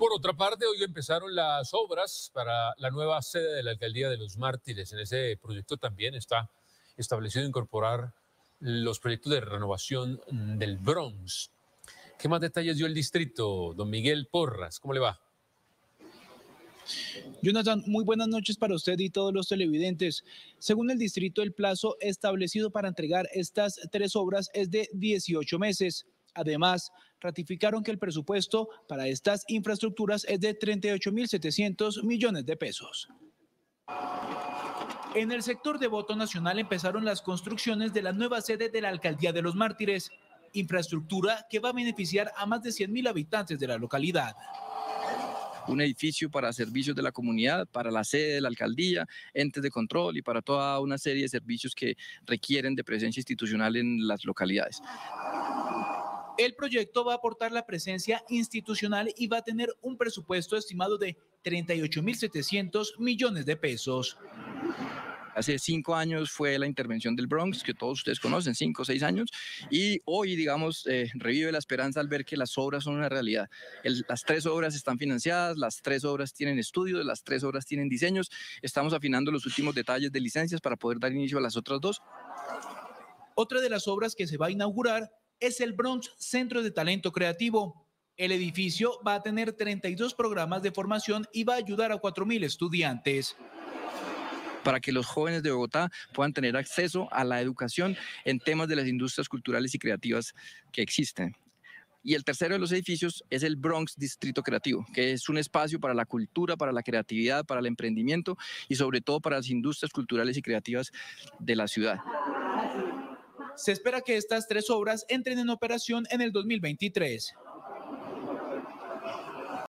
Por otra parte, hoy empezaron las obras para la nueva sede de la Alcaldía de los Mártires. En ese proyecto también está establecido incorporar los proyectos de renovación del Bronx. ¿Qué más detalles dio el distrito, don Miguel Porras? ¿Cómo le va? Jonathan, muy buenas noches para usted y todos los televidentes. Según el distrito, el plazo establecido para entregar estas tres obras es de 18 meses. Además, ratificaron que el presupuesto para estas infraestructuras es de 38.700 millones de pesos. En el sector de voto nacional empezaron las construcciones de la nueva sede de la Alcaldía de los Mártires, infraestructura que va a beneficiar a más de 100.000 habitantes de la localidad un edificio para servicios de la comunidad, para la sede de la alcaldía, entes de control y para toda una serie de servicios que requieren de presencia institucional en las localidades. El proyecto va a aportar la presencia institucional y va a tener un presupuesto estimado de 38.700 millones de pesos. Hace cinco años fue la intervención del Bronx, que todos ustedes conocen, cinco o seis años, y hoy, digamos, eh, revive la esperanza al ver que las obras son una realidad. las tres obras están financiadas, las tres obras tienen estudios, las tres obras tienen diseños. Estamos afinando los últimos detalles de licencias para poder dar inicio a las otras dos. Otra de las obras que se va a inaugurar es el Bronx Centro de Talento Creativo. El edificio va a tener 32 programas de formación y va a ayudar a 4.000 estudiantes para que los jóvenes de Bogotá puedan tener acceso a la educación en temas de las industrias culturales y creativas que existen. Y el tercero de los edificios es el Bronx Distrito Creativo, que es un espacio para la cultura, para la creatividad, para el emprendimiento y sobre todo para las industrias culturales y creativas de la ciudad. Se espera que estas tres obras entren en operación en el 2023.